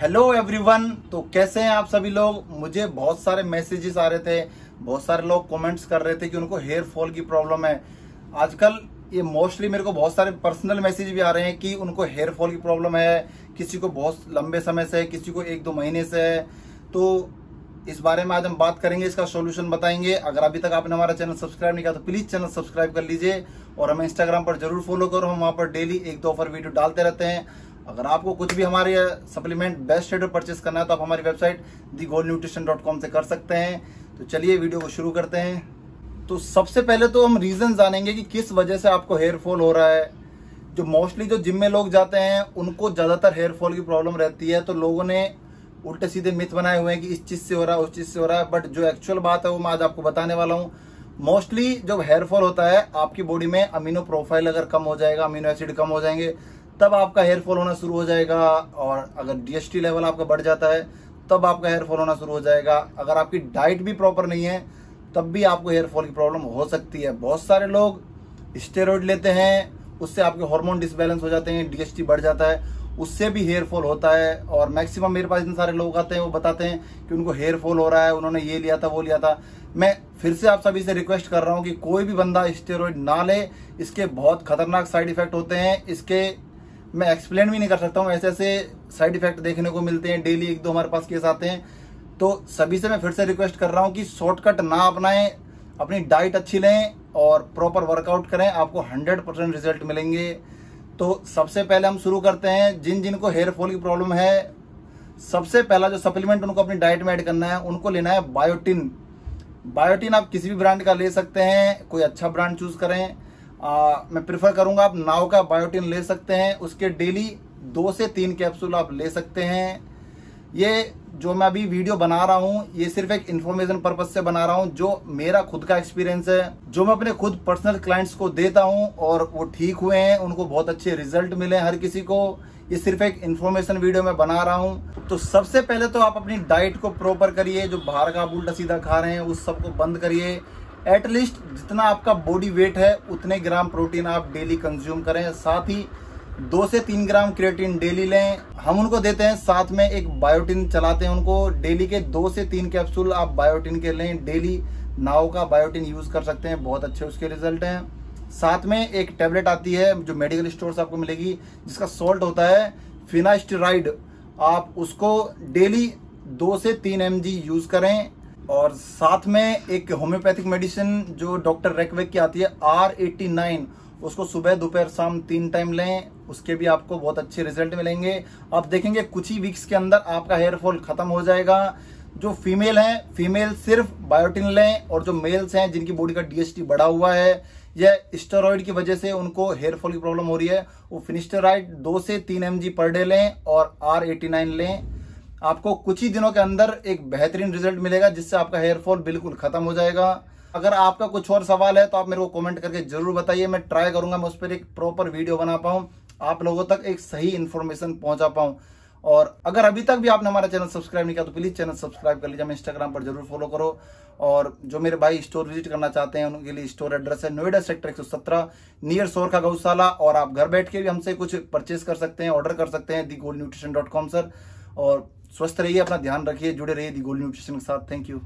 Hello everyone तो कैसे हैं आप सभी लोग? मुझे बहुत सारे मैसेजेस आ रहे थे, बहुत सारे लोग कमेंट्स कर रहे थे कि उनको हेयर फॉल की प्रॉब्लम है। आजकल ये मोस्टली मेरे को बहुत सारे पर्सनल मैसेज भी आ रहे हैं कि उनको हेयर फॉल की प्रॉब्लम है, किसी को बहुत लंबे समय से है किसी को एक दो महीने से। है तो इस बारे में आज हम बात करेंगे, इसका सॉल्यूशन बताएँगे। अगर अभी तक आपने हमारा चैनल सब्सक्राइब नहीं किया तो प्लीज़ चैनल सब्सक्राइब कर लीजिए। और हमें इंस्टाग्राम पर ज़रूर फॉलो करो। हम वहाँ पर डेली एक दो ऑफ़र वीडियो डालते रहते हैं। अगर आपको कुछ भी हमारे सप्लीमेंट बेस्ट शेडर परचेस करना है तो आप हमारी website the gold nutrition dot com से कर सकते हैं। तो चलिए वीडियो को शुरू करते हैं। तो सबसे पहले तो हम रीजन जानेंगे कि किस वजह से आपको हेयर फॉल हो रहा है। जो मोस्टली जो जिम में लोग जाते हैं, उनको ज़्यादातर हेयर फॉल की प्रॉब्लम रहती है। तो लोगों ने उल्टे सीधे मिथ बनाए हुए हैं कि इस चीज़ से हो रहा है, उस चीज़ से हो रहा है। बट जो एक्चुअल बात है, वो मैं आज आपको बताने वाला हूँ। मोस्टली जब हेयर फॉल होता है, आपकी बॉडी में अमीनो प्रोफ़ाइल अगर कम हो जाएगा अमीनो एसिड कम हो जाएँगे तब आपका हेयर फॉल होना शुरू हो जाएगा और अगर डीएसटी लेवल आपका बढ़ जाता है, तब आपका हेयर फॉल होना शुरू हो जाएगा। अगर आपकी डाइट भी प्रॉपर नहीं है, तब भी आपको हेयर फॉल की प्रॉब्लम हो सकती है। बहुत सारे लोग स्टेरॉइड लेते हैं, उससे आपके हार्मोन डिसबैलेंस हो जाते हैं डीएसटी बढ़ जाता है, उससे भी हेयर फॉल होता है। और मैक्सिमम मेरे पास इतने सारे लोग आते हैं, वो बताते हैं कि उनको हेयर फॉल हो रहा है, उन्होंने ये लिया था, वो लिया था। मैं फिर से आप सभी से रिक्वेस्ट कर रहा हूँ कि कोई भी बंदा स्टेरॉइड ना ले। इसके बहुत खतरनाक साइड इफ़ेक्ट होते हैं, इसके मैं एक्सप्लेन भी नहीं कर सकता हूँ, ऐसे ऐसे साइड इफ़ेक्ट देखने को मिलते हैं डेली एक दो हमारे पास केस आते हैं। तो सभी से मैं फिर से रिक्वेस्ट कर रहा हूँ कि शॉर्टकट ना अपनाएँ, अपनी डाइट अच्छी लें और प्रॉपर वर्कआउट करें, आपको हंड्रेड परसेंट रिज़ल्ट मिलेंगे। तो सबसे पहले हम शुरू करते हैं, जिन जिनको हेयर फॉल की प्रॉब्लम है, सबसे पहला जो सप्लीमेंट उनको अपनी डाइट में ऐड करना है, उनको लेना है बायोटिन बायोटिन आप किसी भी ब्रांड का ले सकते हैं, कोई अच्छा ब्रांड चूज़ करें। आ, मैं प्रिफर करूँगा आप नाव का बायोटिन ले सकते हैं उसके डेली दो से तीन कैप्सूल आप ले सकते हैं। ये जो मैं अभी वीडियो बना रहा हूँ ये सिर्फ़ एक इन्फॉर्मेशन पर्पज से बना रहा हूँ जो मेरा खुद का एक्सपीरियंस है जो मैं अपने खुद पर्सनल क्लाइंट्स को देता हूँ और वो ठीक हुए हैं उनको बहुत अच्छे रिज़ल्ट मिले हर किसी को। ये सिर्फ़ एक इन्फॉर्मेशन वीडियो में बना रहा हूँ। तो सबसे पहले तो आप अपनी डाइट को प्रॉपर करिए जो बाहर का उल्टा सीधा खा रहे हैं उस सबको बंद करिए। एटलीस्ट जितना आपका बॉडी वेट है, उतने ग्राम प्रोटीन आप डेली कंज्यूम करें। साथ ही दो से तीन ग्राम क्रिएटिन डेली लें। हम उनको देते हैं, साथ में एक बायोटिन चलाते हैं उनको। डेली के दो से तीन कैप्सूल आप बायोटिन के लें। डेली नाव का बायोटिन यूज़ कर सकते हैं। बहुत अच्छे उसके रिज़ल्ट हैं। साथ में एक टेबलेट आती है, जो मेडिकल स्टोर से आपको मिलेगी, जिसका सॉल्ट होता है फिनास्टेराइड आप उसको डेली दो से तीन एम यूज़ करें। और साथ में एक होम्योपैथिक मेडिसिन जो डॉक्टर रेकवेक की आती है आर एट्टी नाइन उसको सुबह दोपहर शाम तीन टाइम लें, उसके भी आपको बहुत अच्छे रिज़ल्ट मिलेंगे। आप देखेंगे कुछ ही वीक्स के अंदर आपका हेयर फॉल खत्म हो जाएगा। जो फीमेल हैं फीमेल सिर्फ़ बायोटिन लें और जो मेल्स हैं, जिनकी बॉडी का डीएसटी बढ़ा हुआ है या स्टेरॉइड की वजह से उनको हेयर फॉल की प्रॉब्लम हो रही है। वो फिनिस्टेराइड दो से तीन एम पर डे लें और आर एटी नाइन लें। आपको कुछ ही दिनों के अंदर एक बेहतरीन रिज़ल्ट मिलेगा, जिससे आपका हेयर फॉल बिल्कुल खत्म हो जाएगा। अगर आपका कुछ और सवाल है तो आप मेरे को कमेंट करके ज़रूर बताइए। मैं ट्राई करूँगा, मैं उस पर एक प्रॉपर वीडियो बना पाऊँ, आप लोगों तक एक सही इन्फॉर्मेशन पहुँचा पाऊँ। और अगर अभी तक भी आपने हमारा चैनल सब्सक्राइब नहीं किया तो प्लीज़ चैनल सब्सक्राइब कर लीजिए। मैं इंस्टाग्राम पर ज़रूर फॉलो करो। और जो मेरे भाई स्टोर विज़िट करना चाहते हैं, उनके लिए स्टोर एड्रेस है नोएडा सेक्टर एक सौ सत्रह नियर सोरखा गौशाला और आप घर बैठ के भी हमसे कुछ परचेज कर सकते हैं ऑर्डर कर सकते हैं the gold nutrition dot com sir और स्वस्थ रहिए अपना ध्यान रखिए जुड़े रहिए दी गोल्ड न्यूट्रिशन के साथ। Thank you